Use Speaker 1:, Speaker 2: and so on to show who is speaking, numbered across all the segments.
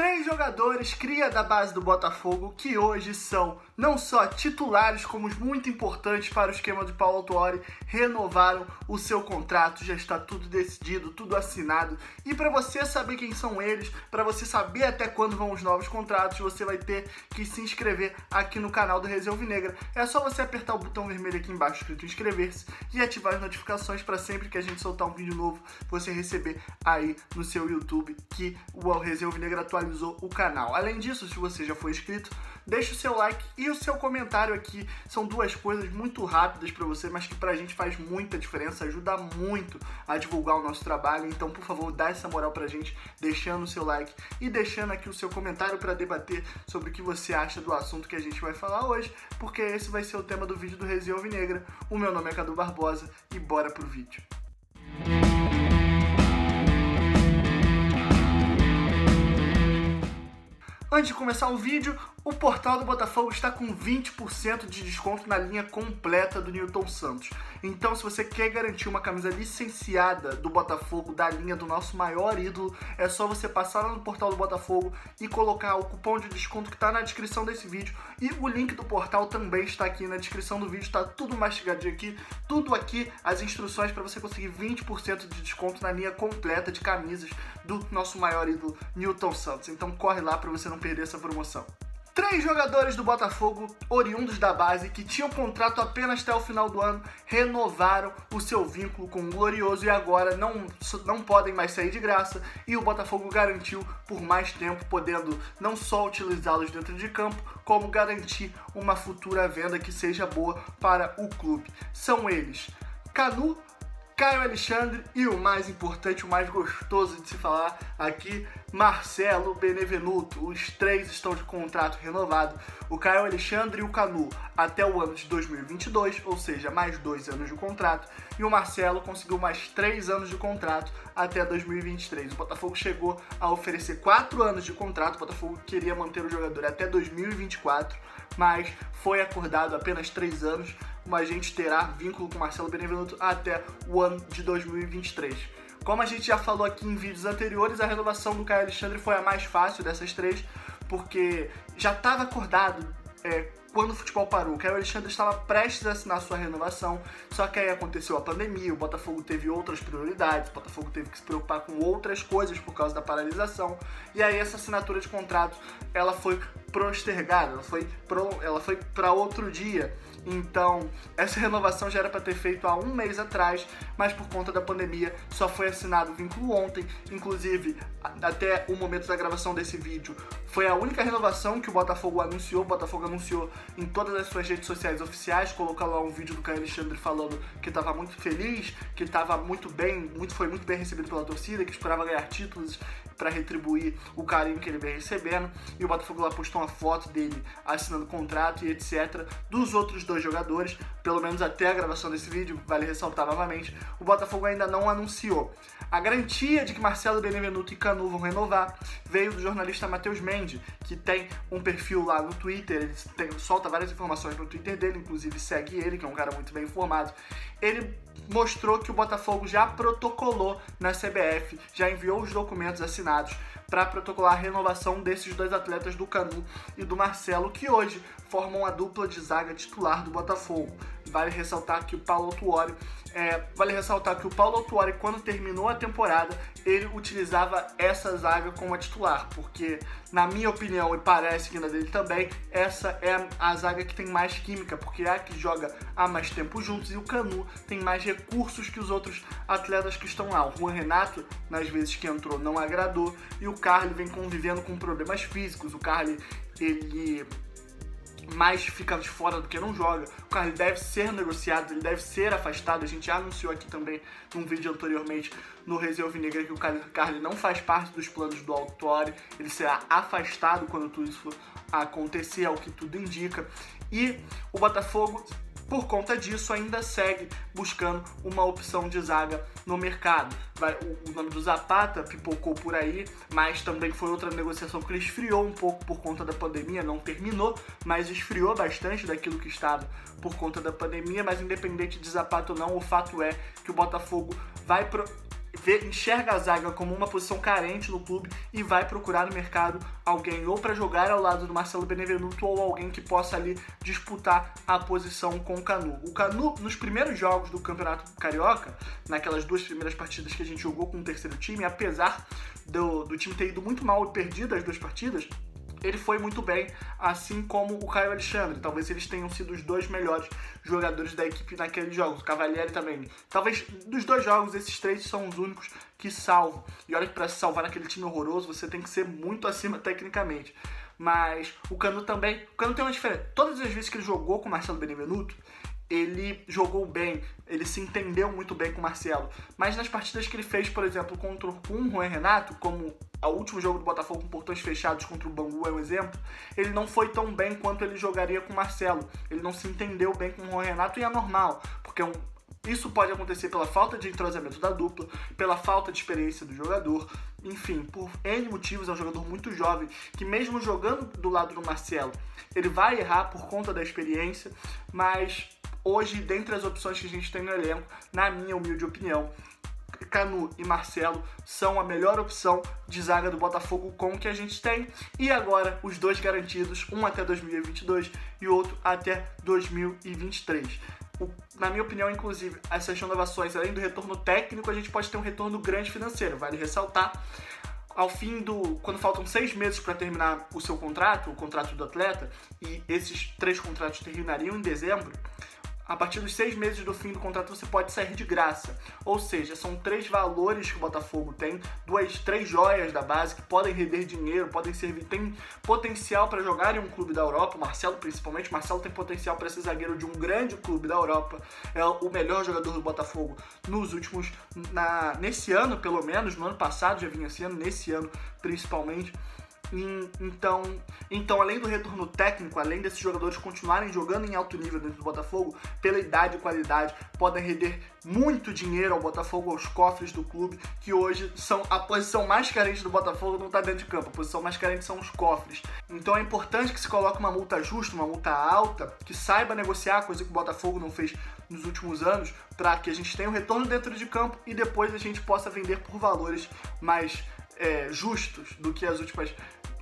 Speaker 1: Três jogadores cria da base do Botafogo que hoje são não só titulares, como muito importantes para o esquema de Paulo Autuori, renovaram o seu contrato, já está tudo decidido, tudo assinado. E para você saber quem são eles, para você saber até quando vão os novos contratos, você vai ter que se inscrever aqui no canal do Reserva Negra. É só você apertar o botão vermelho aqui embaixo escrito inscrever-se e ativar as notificações para sempre que a gente soltar um vídeo novo, você receber aí no seu YouTube que o Reserva Negra atualizou atualizou o canal. Além disso, se você já foi inscrito, deixa o seu like e o seu comentário aqui. São duas coisas muito rápidas para você, mas que pra gente faz muita diferença, ajuda muito a divulgar o nosso trabalho. Então, por favor, dá essa moral pra gente, deixando o seu like e deixando aqui o seu comentário para debater sobre o que você acha do assunto que a gente vai falar hoje, porque esse vai ser o tema do vídeo do Resenha Negra. O meu nome é Cadu Barbosa e bora pro vídeo. Antes de começar o vídeo, o portal do Botafogo está com 20% de desconto na linha completa do Newton Santos. Então, se você quer garantir uma camisa licenciada do Botafogo, da linha do nosso maior ídolo, é só você passar lá no portal do Botafogo e colocar o cupom de desconto que está na descrição desse vídeo. E o link do portal também está aqui na descrição do vídeo, está tudo mastigadinho aqui, tudo aqui, as instruções para você conseguir 20% de desconto na linha completa de camisas do nosso maior ídolo, Newton Santos. Então corre lá para você não perder essa promoção. Três jogadores do Botafogo, oriundos da base, que tinham contrato apenas até o final do ano, renovaram o seu vínculo com o Glorioso e agora não, não podem mais sair de graça. E o Botafogo garantiu por mais tempo, podendo não só utilizá-los dentro de campo, como garantir uma futura venda que seja boa para o clube. São eles: Canu, Caio Alexandre e o mais importante, o mais gostoso de se falar aqui, Marcelo Benevenuto. Os três estão de contrato renovado. O Caio Alexandre e o Canu até o ano de 2022, ou seja, mais dois anos de contrato. E o Marcelo conseguiu mais três anos de contrato até 2023. O Botafogo chegou a oferecer quatro anos de contrato. O Botafogo queria manter o jogador até 2024, mas foi acordado apenas três anos a gente terá vínculo com Marcelo Benevenuto até o ano de 2023. Como a gente já falou aqui em vídeos anteriores, a renovação do Caio Alexandre foi a mais fácil dessas três, porque já estava acordado é, quando o futebol parou. O Caio Alexandre estava prestes a assinar sua renovação, só que aí aconteceu a pandemia, o Botafogo teve outras prioridades, o Botafogo teve que se preocupar com outras coisas por causa da paralisação, e aí essa assinatura de contrato ela foi postergada, ela foi ela foi para outro dia. Então, essa renovação já era para ter feito há um mês atrás, mas por conta da pandemia só foi assinado o vínculo ontem. Inclusive, até o momento da gravação desse vídeo, foi a única renovação que o Botafogo anunciou. O Botafogo anunciou em todas as suas redes sociais oficiais, colocou lá um vídeo do Caio Alexandre falando que estava muito feliz, que estava muito bem, muito, foi muito bem recebido pela torcida, que esperava ganhar títulos para retribuir o carinho que ele vem recebendo. E o Botafogo lá postou uma foto dele assinando contrato e etc. Dos outros dois jogadores, pelo menos até a gravação desse vídeo, vale ressaltar novamente, o Botafogo ainda não anunciou. A garantia de que Marcelo Benevenuto e Canu vão renovar veio do jornalista Matheus Mendes, que tem um perfil lá no Twitter, ele tem, solta várias informações no Twitter dele, inclusive segue ele, que é um cara muito bem informado. Ele mostrou que o Botafogo já protocolou na CBF, já enviou os documentos assinados para protocolar a renovação desses dois atletas do Canu e do Marcelo, que hoje formam a dupla de zaga titular do Botafogo. Vale ressaltar que o Paulo Tuori é, vale ressaltar que o Paulo Autuori, quando terminou a temporada, ele utilizava essa zaga como a titular, porque, na minha opinião, e parece que na dele também, essa é a zaga que tem mais química, porque é a que joga há mais tempo juntos e o Canu tem mais recursos que os outros atletas que estão lá. O Juan Renato, nas vezes que entrou, não agradou, e o Carly vem convivendo com problemas físicos. O Carly, ele mais fica de fora do que não joga. O Carly deve ser negociado, ele deve ser afastado. A gente já anunciou aqui também num vídeo anteriormente no Reserva Negra que o Carly não faz parte dos planos do Autori. Ele será afastado quando tudo isso acontecer, é o que tudo indica. E o Botafogo por conta disso, ainda segue buscando uma opção de zaga no mercado. Vai, o, o, nome do Zapata pipocou por aí, mas também foi outra negociação que ele esfriou um pouco por conta da pandemia, não terminou, mas esfriou bastante daquilo que estava por conta da pandemia. Mas independente de Zapata ou não, o fato é que o Botafogo vai pro vê, enxerga a zaga como uma posição carente no clube e vai procurar no mercado alguém ou para jogar ao lado do Marcelo Benevenuto ou alguém que possa ali disputar a posição com o Canu. O Canu, nos primeiros jogos do Campeonato Carioca, naquelas duas primeiras partidas que a gente jogou com o terceiro time, apesar do, do time ter ido muito mal e perdido as duas partidas, ele foi muito bem, assim como o Caio Alexandre. Talvez eles tenham sido os dois melhores jogadores da equipe naqueles jogos. O Cavalieri também. Talvez dos dois jogos, esses três são os únicos que salvam. E olha que para se salvar naquele time horroroso, você tem que ser muito acima tecnicamente. Mas o Cano também. O Cano tem uma diferença. Todas as vezes que ele jogou com o Marcelo Benevenuto, ele jogou bem, ele se entendeu muito bem com o Marcelo. Mas nas partidas que ele fez, por exemplo, contra o Juan Renato, como o último jogo do Botafogo com portões fechados contra o Bangu é um exemplo, ele não foi tão bem quanto ele jogaria com o Marcelo. Ele não se entendeu bem com o Juan Renato e é normal, porque um, isso pode acontecer pela falta de entrosamento da dupla, pela falta de experiência do jogador, enfim, por N motivos, é um jogador muito jovem, que mesmo jogando do lado do Marcelo, ele vai errar por conta da experiência, mas hoje, dentre as opções que a gente tem no elenco, na minha humilde opinião, Canu e Marcelo são a melhor opção de zaga do Botafogo com o que a gente tem. E agora, os dois garantidos, um até 2022 e outro até 2023. O, na minha opinião, inclusive, essas renovações, além do retorno técnico, a gente pode ter um retorno grande financeiro. Vale ressaltar ao fim do. Quando faltam seis meses para terminar o seu contrato, o contrato do atleta, e esses três contratos terminariam em dezembro, a partir dos seis meses do fim do contrato você pode sair de graça. Ou seja, são três valores que o Botafogo tem, duas, três joias da base que podem render dinheiro, podem servir, tem potencial para jogar em um clube da Europa. O Marcelo, principalmente, o Marcelo tem potencial para ser zagueiro de um grande clube da Europa. É o melhor jogador do Botafogo nos últimos, na, nesse ano pelo menos, no ano passado já vinha sendo, nesse ano principalmente. Então, então, além do retorno técnico, além desses jogadores continuarem jogando em alto nível dentro do Botafogo, pela idade e qualidade, podem render muito dinheiro ao Botafogo, aos cofres do clube, que hoje são a posição mais carente do Botafogo não está dentro de campo, a posição mais carente são os cofres. Então é importante que se coloque uma multa justa, uma multa alta, que saiba negociar, coisa que o Botafogo não fez nos últimos anos, para que a gente tenha um retorno dentro de campo e depois a gente possa vender por valores mais é, justos do que as últimas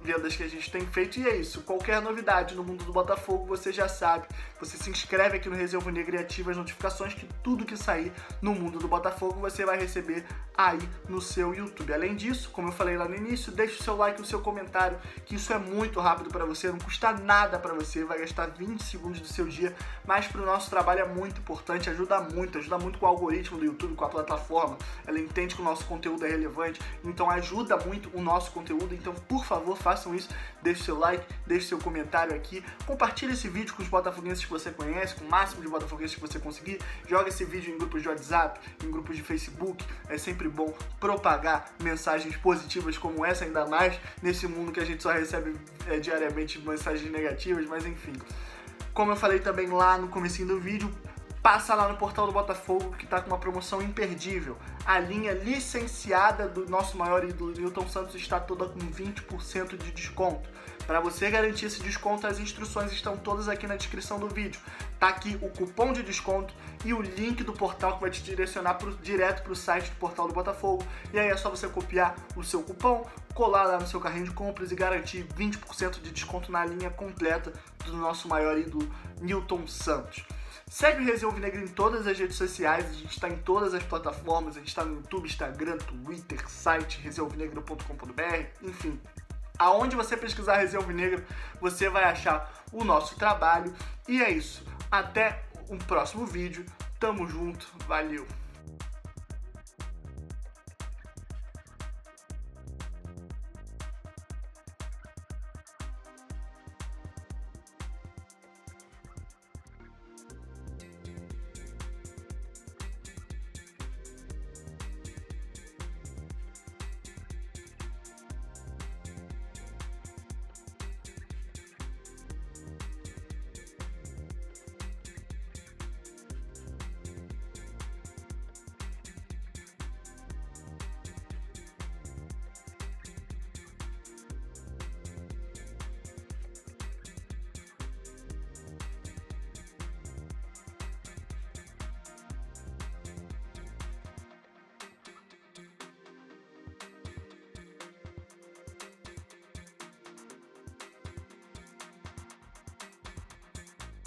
Speaker 1: vendas que a gente tem feito. E é isso. Qualquer novidade no mundo do Botafogo, você já sabe. Você se inscreve aqui no Reserva Negra e ativa as notificações que tudo que sair no mundo do Botafogo você vai receber aí no seu YouTube. Além disso, como eu falei lá no início, deixe o seu like, o seu comentário, que isso é muito rápido para você, não custa nada para você, vai gastar 20 segundos do seu dia, mas para o nosso trabalho é muito importante, ajuda muito, ajuda muito com o algoritmo do YouTube, com a plataforma. Ela entende que o nosso conteúdo é relevante, então ajuda muito o nosso conteúdo. Então, por favor, façam isso, deixe seu like, deixe seu comentário aqui, compartilhe esse vídeo com os botafoguenses que você conhece, com o máximo de botafoguenses que você conseguir, joga esse vídeo em grupos de WhatsApp, em grupos de Facebook, é sempre bom propagar mensagens positivas como essa, ainda mais nesse mundo que a gente só recebe é, diariamente mensagens negativas, mas enfim. Como eu falei também lá no comecinho do vídeo, passa lá no portal do Botafogo que está com uma promoção imperdível. A linha licenciada do nosso maior ídolo, Newton Santos, está toda com 20% de desconto. Para você garantir esse desconto, as instruções estão todas aqui na descrição do vídeo. Tá aqui o cupom de desconto e o link do portal que vai te direcionar pro, direto para o site do portal do Botafogo. E aí é só você copiar o seu cupom, colar lá no seu carrinho de compras e garantir 20% de desconto na linha completa do nosso maior ídolo, Newton Santos. Segue o Resenha em todas as redes sociais, a gente está em todas as plataformas, a gente está no YouTube, Instagram, Twitter, site resenhaalvinegra.com.br, enfim. Aonde você pesquisar Resenha você vai achar o nosso trabalho. E é isso. Até um próximo vídeo. Tamo junto. Valeu!